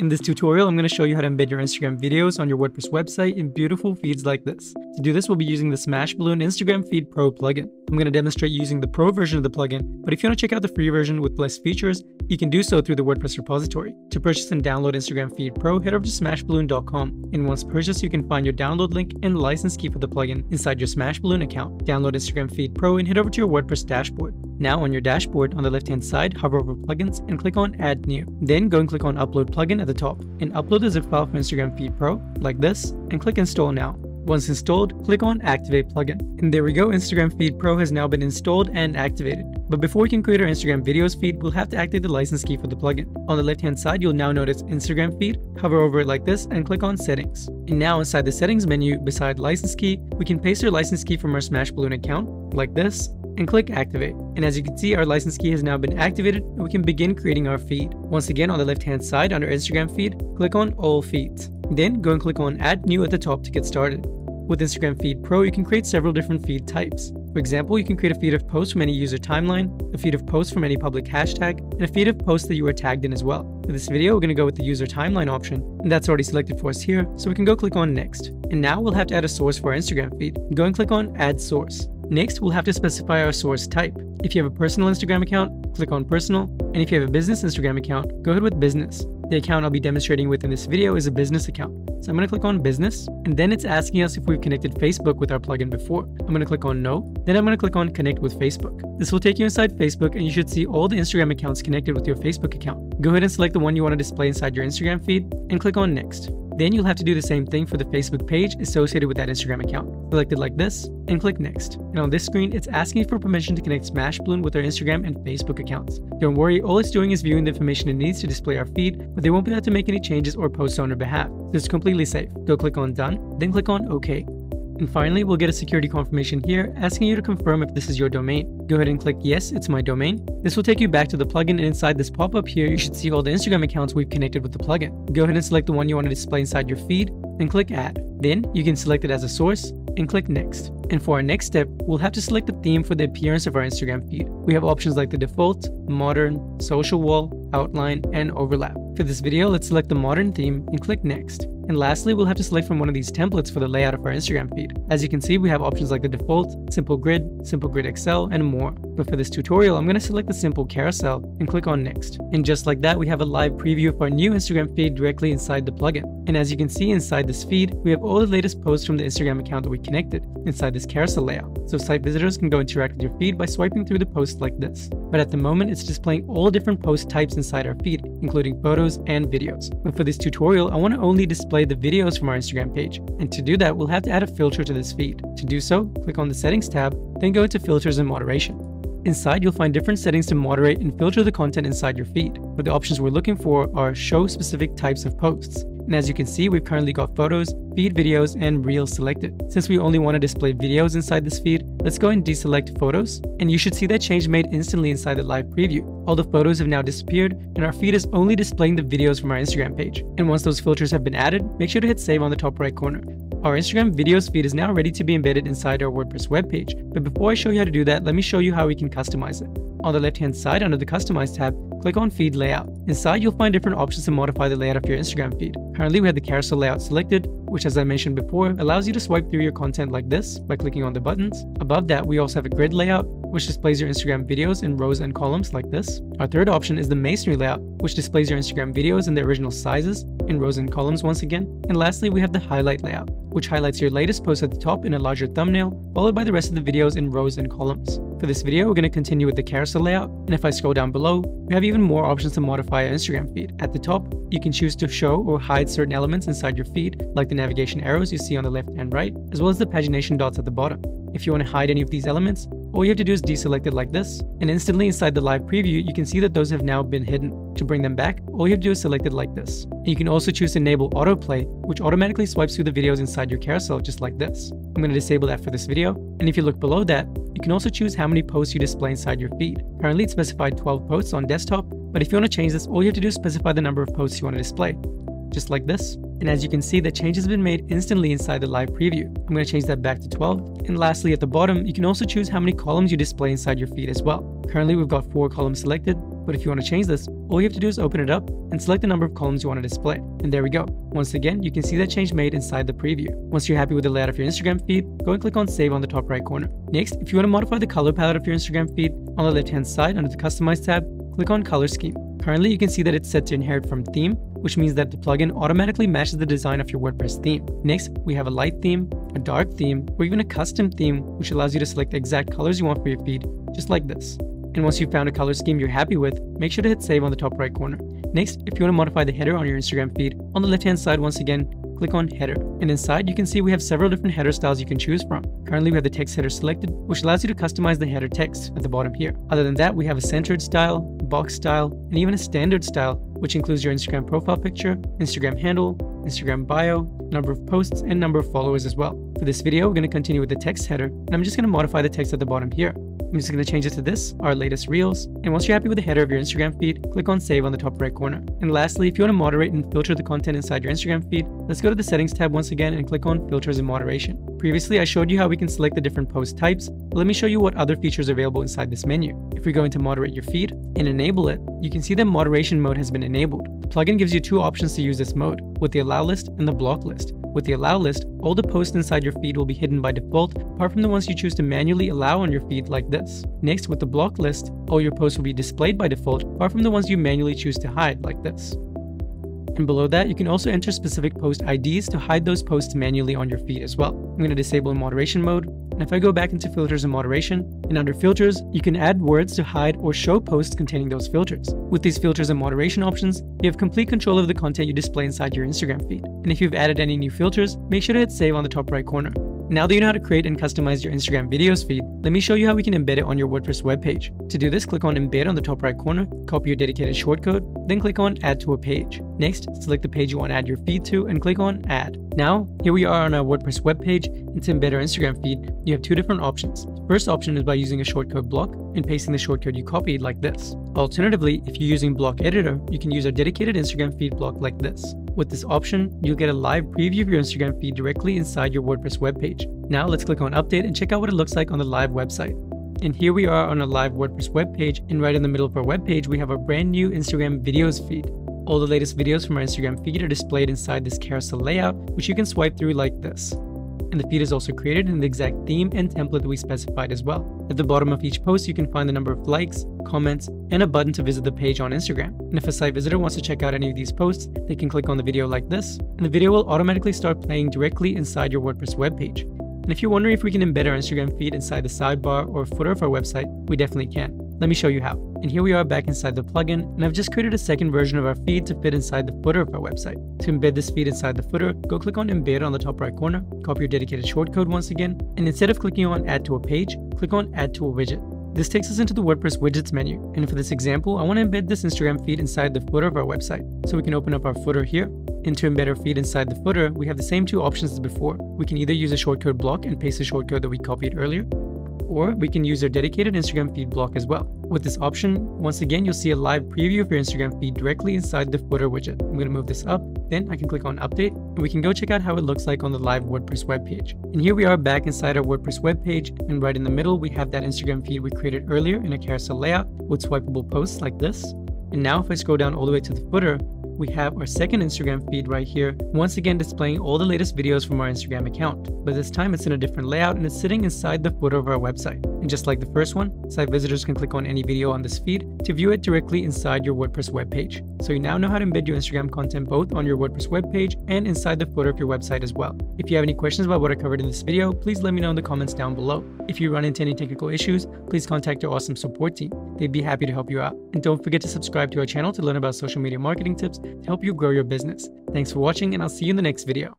In this tutorial, I'm going to show you how to embed your Instagram videos on your WordPress website in beautiful feeds like this. To do this, we'll be using the Smash Balloon Instagram Feed Pro plugin. I'm going to demonstrate using the Pro version of the plugin, but if you want to check out the free version with less features, you can do so through the WordPress repository. To purchase and download Instagram Feed Pro, head over to smashballoon.com. And once purchased, you can find your download link and license key for the plugin inside your Smash Balloon account. Download Instagram Feed Pro and head over to your WordPress dashboard. Now on your dashboard, on the left-hand side, hover over Plugins and click on Add New. Then go and click on Upload Plugin at the top and upload the zip file from Instagram Feed Pro, like this, and click Install Now. Once installed, click on Activate Plugin. And there we go, Instagram Feed Pro has now been installed and activated. But before we can create our Instagram videos feed, we'll have to activate the license key for the plugin. On the left hand side, you'll now notice Instagram feed, hover over it like this and click on settings. And now inside the settings menu, beside license key, we can paste our license key from our Smash Balloon account, like this, and click activate. And as you can see, our license key has now been activated and we can begin creating our feed. Once again, on the left hand side under Instagram feed, click on all feeds. Then go and click on add new at the top to get started. With Instagram Feed Pro, you can create several different feed types. For example, you can create a feed of posts from any user timeline, a feed of posts from any public hashtag, and a feed of posts that you are tagged in as well. For this video, we're going to go with the user timeline option, and that's already selected for us here, so we can go click on next. And now we'll have to add a source for our Instagram feed. Go and click on add source. Next, we'll have to specify our source type. If you have a personal Instagram account, click on personal, and if you have a business Instagram account, go ahead with business. The account I'll be demonstrating with in this video is a business account. So I'm going to click on business, and then it's asking us if we've connected Facebook with our plugin before. I'm going to click on no, then I'm going to click on connect with Facebook. This will take you inside Facebook and you should see all the Instagram accounts connected with your Facebook account. Go ahead and select the one you want to display inside your Instagram feed and click on next. Then you'll have to do the same thing for the Facebook page associated with that Instagram account. Select it like this and click next. And on this screen, it's asking for permission to connect Smash Balloon with our Instagram and Facebook accounts. Don't worry, all it's doing is viewing the information it needs to display our feed, but they won't be able to make any changes or posts on our behalf. So it's completely safe. Go click on done, then click on OK. And finally, we'll get a security confirmation here asking you to confirm if this is your domain. Go ahead and click yes, it's my domain. This will take you back to the plugin and inside this pop-up here, you should see all the Instagram accounts we've connected with the plugin. Go ahead and select the one you want to display inside your feed and click add. Then you can select it as a source and click next. And for our next step, we'll have to select the theme for the appearance of our Instagram feed. We have options like the default, modern, social wall, outline, and overlap. For this video, let's select the modern theme and click next. And lastly, we'll have to select from one of these templates for the layout of our Instagram feed. As you can see, we have options like the default, simple grid, simple grid XL, and more. But for this tutorial, I'm going to select the simple carousel and click on next. And just like that, we have a live preview of our new Instagram feed directly inside the plugin. And as you can see inside this feed, we have all the latest posts from the Instagram account that we connected inside this carousel layout. So site visitors can go interact with your feed by swiping through the posts like this. But at the moment, it's displaying all different post types inside our feed, including photos and videos. But for this tutorial, I want to only display display the videos from our Instagram page. And to do that, we'll have to add a filter to this feed. To do so, click on the Settings tab, then go to Filters and Moderation. Inside, you'll find different settings to moderate and filter the content inside your feed, but the options we're looking for are show specific types of posts. And as you can see, we've currently got photos, feed videos, and reels selected. Since we only want to display videos inside this feed, let's go and deselect photos. And you should see that change made instantly inside the live preview. All the photos have now disappeared, and our feed is only displaying the videos from our Instagram page. And once those filters have been added, make sure to hit save on the top right corner. Our Instagram videos feed is now ready to be embedded inside our WordPress webpage, but before I show you how to do that, let me show you how we can customize it. On the left hand side under the Customize tab, click on Feed Layout. Inside, you'll find different options to modify the layout of your Instagram feed. Currently, we have the carousel layout selected, which as I mentioned before, allows you to swipe through your content like this by clicking on the buttons. Above that, we also have a grid layout, which displays your Instagram videos in rows and columns like this. Our third option is the masonry layout, which displays your Instagram videos in their original sizes in rows and columns once again. And lastly, we have the highlight layout, which highlights your latest post at the top in a larger thumbnail, followed by the rest of the videos in rows and columns. For this video, we're going to continue with the carousel layout, and if I scroll down below, we have even more options to modify your Instagram feed. At the top, you can choose to show or hide certain elements inside your feed, like the navigation arrows you see on the left and right, as well as the pagination dots at the bottom. If you want to hide any of these elements, all you have to do is deselect it like this, and instantly inside the live preview, you can see that those have now been hidden. To bring them back, all you have to do is select it like this. And you can also choose to enable autoplay, which automatically swipes through the videos inside your carousel just like this. I'm going to disable that for this video, and if you look below that, you can also choose how many posts you display inside your feed. Currently it's specified 12 posts on desktop, but if you want to change this, all you have to do is specify the number of posts you want to display, just like this. And as you can see, the change has been made instantly inside the live preview. I'm going to change that back to 12. And lastly, at the bottom, you can also choose how many columns you display inside your feed as well. Currently, we've got four columns selected, But if you want to change this, all you have to do is open it up and select the number of columns you want to display. And there we go. Once again, you can see that change made inside the preview. Once you're happy with the layout of your Instagram feed, go and click on save on the top right corner. Next, if you want to modify the color palette of your Instagram feed, on the left hand side under the customize tab, click on color scheme. Currently, you can see that it's set to inherit from theme, which means that the plugin automatically matches the design of your WordPress theme. Next, we have a light theme, a dark theme, or even a custom theme, which allows you to select the exact colors you want for your feed, just like this. And once you've found a color scheme you're happy with, make sure to hit save on the top right corner. Next, if you want to modify the header on your Instagram feed, on the left hand side once again, click on header. And inside you can see we have several different header styles you can choose from. Currently we have the text header selected, which allows you to customize the header text at the bottom here. Other than that, we have a centered style, box style, and even a standard style, which includes your Instagram profile picture, Instagram handle, Instagram bio, number of posts, and number of followers as well. For this video, we're going to continue with the text header, and I'm just going to modify the text at the bottom here. I'm just going to change it to this, our latest reels. And once you're happy with the header of your Instagram feed, click on save on the top right corner. And lastly, if you want to moderate and filter the content inside your Instagram feed, let's go to the settings tab once again and click on filters and moderation. Previously, I showed you how we can select the different post types, but let me show you what other features are available inside this menu. If we go into moderate your feed and enable it, you can see that moderation mode has been enabled. Plugin gives you two options to use this mode, with the allow list and the block list. With the allow list, all the posts inside your feed will be hidden by default, apart from the ones you choose to manually allow on your feed like this. Next, with the block list, all your posts will be displayed by default, apart from the ones you manually choose to hide like this. And below that, you can also enter specific post IDs to hide those posts manually on your feed as well. I'm going to disable moderation mode. And if I go back into filters and moderation, and under filters, you can add words to hide or show posts containing those filters. With these filters and moderation options, you have complete control of the content you display inside your Instagram feed. And if you've added any new filters, make sure to hit save on the top right corner. Now that you know how to create and customize your Instagram videos feed, let me show you how we can embed it on your WordPress webpage. To do this, click on embed on the top right corner, copy your dedicated shortcode, then click on add to a page. Next, select the page you want to add your feed to and click on add. Now, here we are on our WordPress webpage and to embed our Instagram feed, you have two different options. First option is by using a shortcode block and pasting the shortcode you copied like this. Alternatively, if you're using Block Editor, you can use a dedicated Instagram feed block like this. With this option, you'll get a live preview of your Instagram feed directly inside your WordPress webpage. Now let's click on update and check out what it looks like on the live website. And here we are on a live WordPress webpage and right in the middle of our webpage we have a brand new Instagram videos feed. All the latest videos from our Instagram feed are displayed inside this carousel layout which you can swipe through like this and the feed is also created in the exact theme and template that we specified as well. At the bottom of each post, you can find the number of likes, comments, and a button to visit the page on Instagram. And if a site visitor wants to check out any of these posts, they can click on the video like this, and the video will automatically start playing directly inside your WordPress webpage. And if you're wondering if we can embed our Instagram feed inside the sidebar or footer of our website, we definitely can. Let me show you how. And here we are back inside the plugin, and I've just created a second version of our feed to fit inside the footer of our website. To embed this feed inside the footer, go click on embed on the top right corner, copy your dedicated shortcode once again, and instead of clicking on add to a page, click on add to a widget. This takes us into the WordPress widgets menu, and for this example, I want to embed this Instagram feed inside the footer of our website. So we can open up our footer here, and to embed our feed inside the footer, we have the same two options as before. We can either use a shortcode block and paste the shortcode that we copied earlier, or we can use our dedicated Instagram feed block as well. With this option, once again, you'll see a live preview of your Instagram feed directly inside the footer widget. I'm going to move this up, then I can click on update, and we can go check out how it looks like on the live WordPress webpage. And here we are back inside our WordPress webpage, and right in the middle, we have that Instagram feed we created earlier in a carousel layout with swipeable posts like this. And now if I scroll down all the way to the footer, we have our second Instagram feed right here, once again displaying all the latest videos from our Instagram account. But this time it's in a different layout and it's sitting inside the footer of our website. And just like the first one, site visitors can click on any video on this feed to view it directly inside your WordPress webpage. So you now know how to embed your Instagram content both on your WordPress webpage and inside the footer of your website as well. If you have any questions about what I covered in this video, please let me know in the comments down below. If you run into any technical issues, please contact your awesome support team. They'd be happy to help you out. And don't forget to subscribe to our channel to learn about social media marketing tips to help you grow your business. Thanks for watching and I'll see you in the next video.